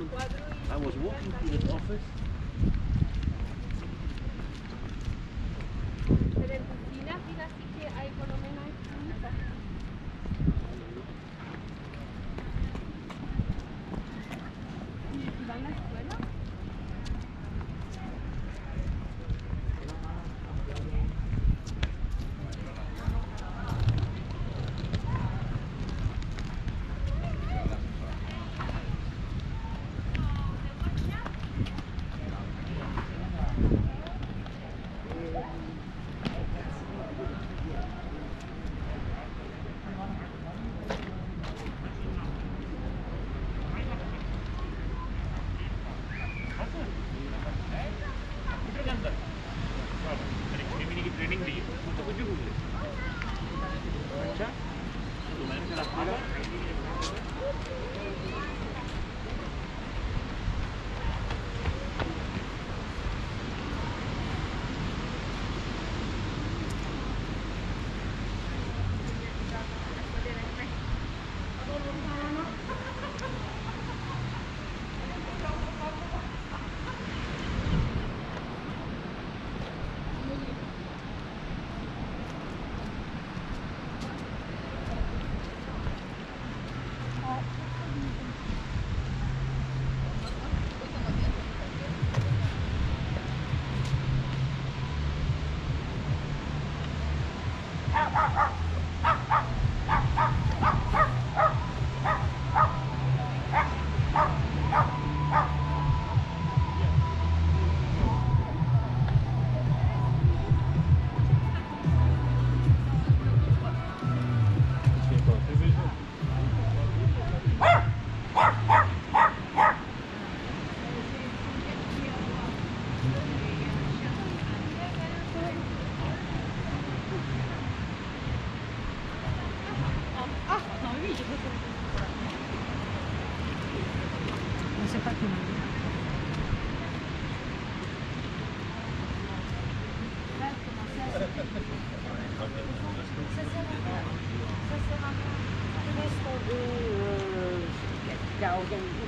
Vamos. On ne sait pas comment. Ça sert Ça sert à quoi Qu'est-ce qui a organisé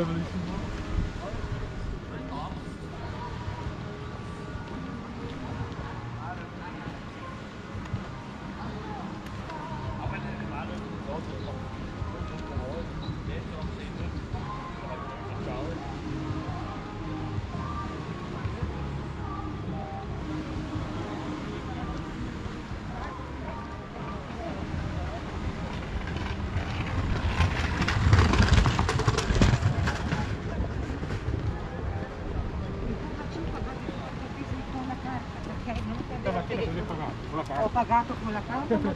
revolution. Pagato con la carta, ma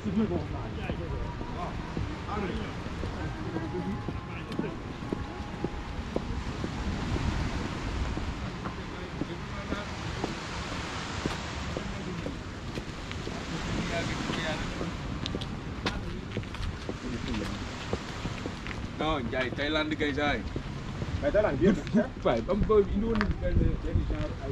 Rồi, chạy chạy lăn đi cây dài. Bij daar lang hier. Phải bấm bơi luôn đi cây này, cái này sao?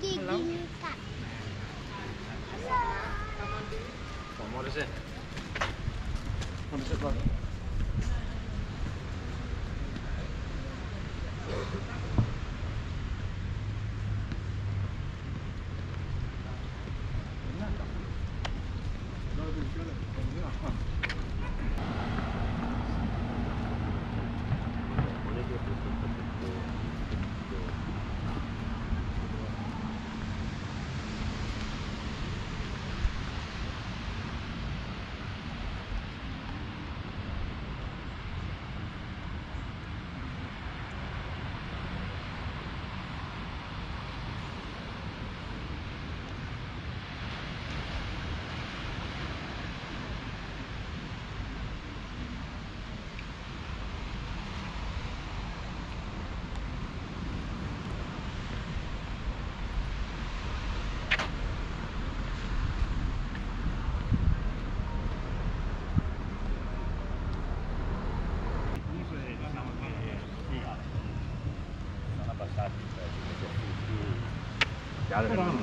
给你。don't know.